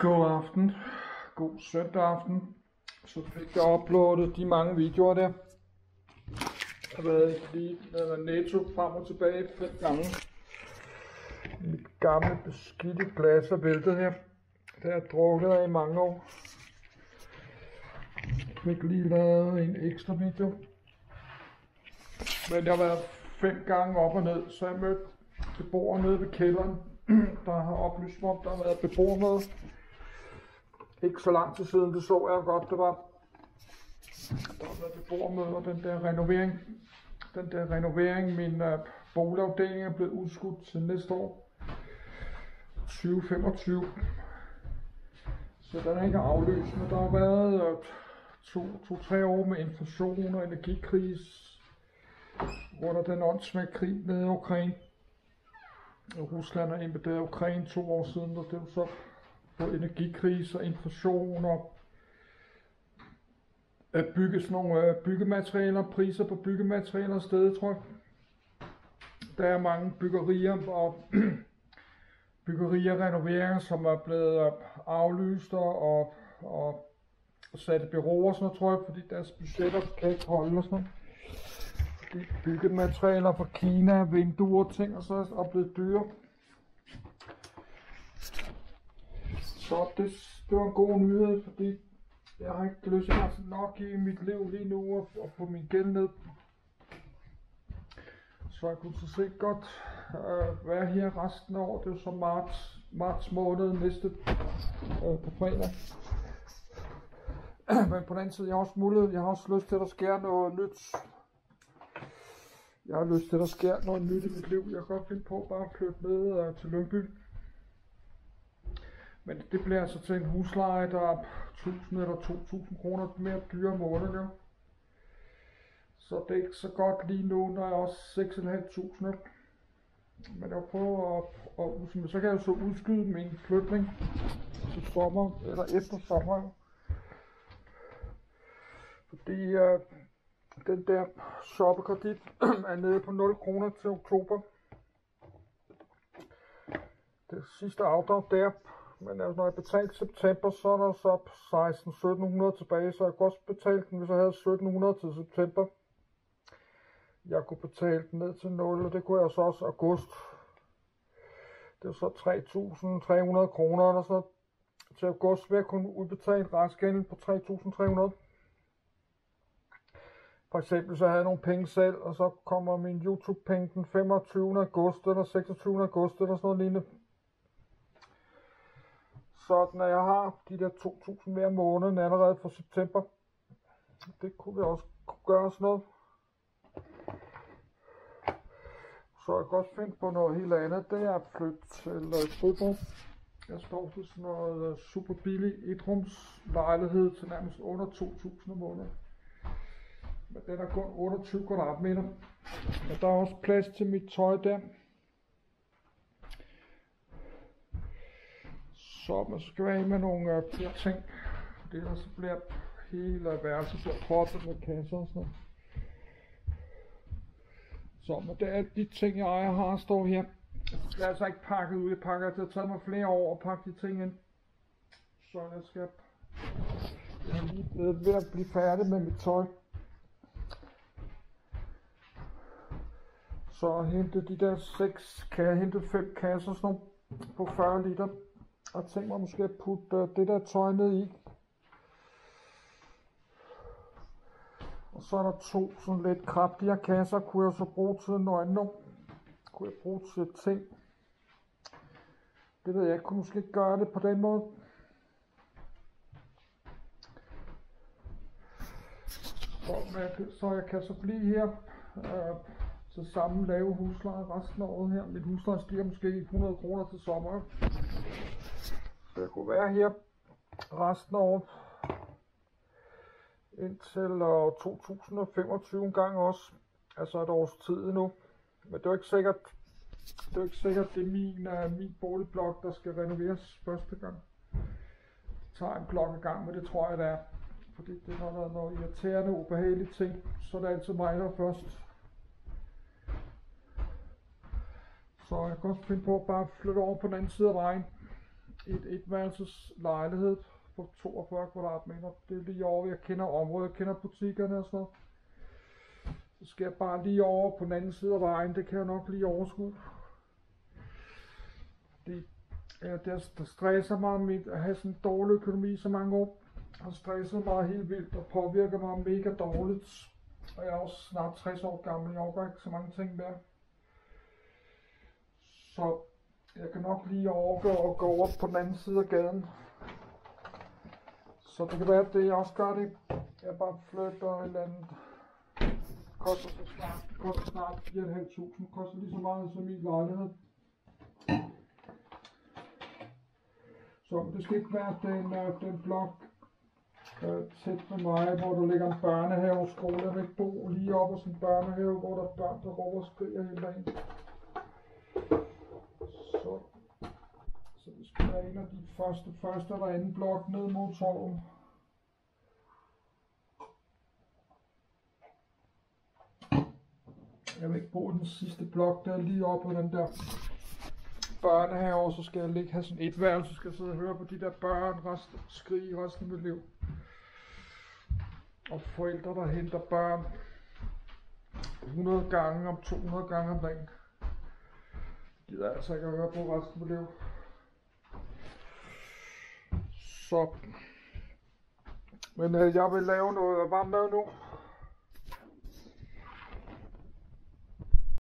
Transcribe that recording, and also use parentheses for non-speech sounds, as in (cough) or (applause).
God aften. God søndag aften. Så fik jeg uploadet de mange videoer der. Jeg har været lige eller netto frem og tilbage fem gange. Mit gamle beskidte glas er væltet her. Det har jeg drukket af i mange år. Jeg fik lige lavet en ekstra video. Men jeg har været fem gange op og ned, så jeg mødte beboere nede ved kælderen, (clears throat) der har oplyst mig om, der har været beboermøde. Ikke så lang tid siden, det så jeg godt, det var. Der var været beboermøde, og den der renovering, den der renovering, min øh, boligafdeling er blevet udskudt til næste år. 2025. Så den er ikke aflyst, men der har været øh, to, to-tre år med inflation og energikris, under den åndssvage krig nede i Ukraine. Rusland har invaderet Ukraine to år siden, og det var så på energikrise og inflation og at bygge sådan nogle øh, byggematerialer, priser på byggematerialer stedet, tror jeg. Der er mange byggerier og (clears throat) byggerier og renoveringer, som er blevet øh, aflyst og, og sat i bero og sådan noget, tror jeg, fordi deres budgetter kan ikke holde og sådan noget. Fordi byggematerialer fra Kina, vinduer og ting og så er blevet dyre. Så det, det var en god nyhed, fordi jeg har ikke lyst til nok i mit liv lige nu at få min gæld ned. Så jeg kunne så se godt øh, være her resten af året. Det er så marts, marts måned næste øh, på fredag. (clears throat) Men på den anden side, jeg har også mulighed, jeg har også lyst til, at der sker noget nyt. Jeg har lyst til, at der sker noget nyt i mit liv. Jeg kan godt finde på bare at flytte ned øh, til Lyngby. Men det bliver altså til en husleje, der er 1000 eller 2000 kroner mere dyre om måneden. jo. Så det er ikke så godt lige nu, når jeg også 6.500. Men jeg prøver at, at, så kan jeg så udskyde min flytning til sommer, eller efter sommer. Fordi øh, den der shoppekredit (clears throat) er nede på 0 kroner til oktober. Det sidste afdrag der men altså, når jeg betalte september, så er der så 16-1700 tilbage, så jeg kunne også betale den, hvis jeg havde 1700 til september. Jeg kunne betale den ned til 0, og det kunne jeg så også august. Det er så 3.300 kroner eller sådan Til august vil jeg kunne udbetale restgælden på 3.300. For eksempel så havde jeg nogle penge selv, og så kommer min YouTube-penge den 25. august eller 26. august eller sådan noget lignende sådan at jeg har de der 2.000 hver måned allerede fra september. Det kunne vi også gøre sådan noget. Så jeg kan godt finde på noget helt andet. Det er at flytte til uh. Jeg står til sådan noget øh, super billig etrums lejlighed til nærmest under 2.000 om måneden. Men den er kun 28 kvadratmeter. Og der er også plads til mit tøj der. Så man skal være med nogle øh, flere ting. Det er så bliver hele værelset så proppet med kasser og sådan noget. Så men det er de ting, jeg har står her. Jeg er altså ikke pakket ud. Jeg pakker, det har taget mig flere år at pakke de ting ind. Så jeg skal... Jeg er lige blevet ved at blive færdig med mit tøj. Så hente de der seks, kan jeg hente fem kasser sådan nogle på 40 liter og tænk mig måske at putte uh, det der tøj ned i. Og så er der to sådan lidt kraftigere kasser, kunne jeg så bruge til noget andet. Kunne jeg bruge til ting. Det ved jeg, jeg kunne måske gøre det på den måde. Så jeg kan så blive her øh, til samme lave husleje resten af året her. Mit husleje stiger måske 100 kroner til sommer. Så jeg kunne være her resten af året. Indtil år 2025 en gang også. Altså et års tid nu. Men det er ikke sikkert, det er ikke sikkert, det er min, uh, min boligblok, der skal renoveres første gang. Det tager en blok i gang, men det tror jeg, det er. Fordi det har været noget irriterende, ubehagelige ting, så er det altid mig, der først. Så jeg kan også finde på at bare flytte over på den anden side af vejen et etværelses lejlighed på 42 kvadratmeter. Det er lige over, jeg kender området, jeg kender butikkerne og sådan noget. Så skal jeg bare lige over på den anden side af vejen, det kan jeg nok lige overskue. Det, ja, det, der stresser mig mit at have sådan en dårlig økonomi så mange år. Har stresset mig helt vildt og påvirker mig mega dårligt. Og jeg er også snart 60 år gammel, jeg overgår ikke så mange ting mere. Så jeg kan nok lige overgå og gå over på den anden side af gaden. Så det kan være, at det jeg også gør det. Jeg bare flytter et eller andet. Koster så snart, koster snart 4.500. Koster lige så meget som min lejlighed. Så det skal ikke være den, uh, den blok uh, tæt med mig, hvor der ligger en børnehave og skole. Jeg vil ikke bo lige oppe hos en børnehave, hvor der er børn, der råber og skriger hele dagen. Så, så være en af de første, første eller anden blok ned mod torvet. Jeg vil ikke bruge den sidste blok, der er lige oppe på den der børnehave, og så skal jeg ligge have sådan et værelse, så skal jeg sidde og høre på de der børn rest, skrige resten af mit liv. Og forældre, der henter børn 100 gange om 200 gange om dagen. Det gider jeg altså ikke at høre på resten af mit liv. Så. Men øh, jeg vil lave noget varmt mad nu.